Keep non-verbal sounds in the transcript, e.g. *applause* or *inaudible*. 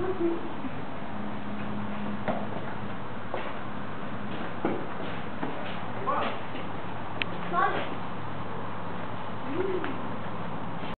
Okay. *laughs*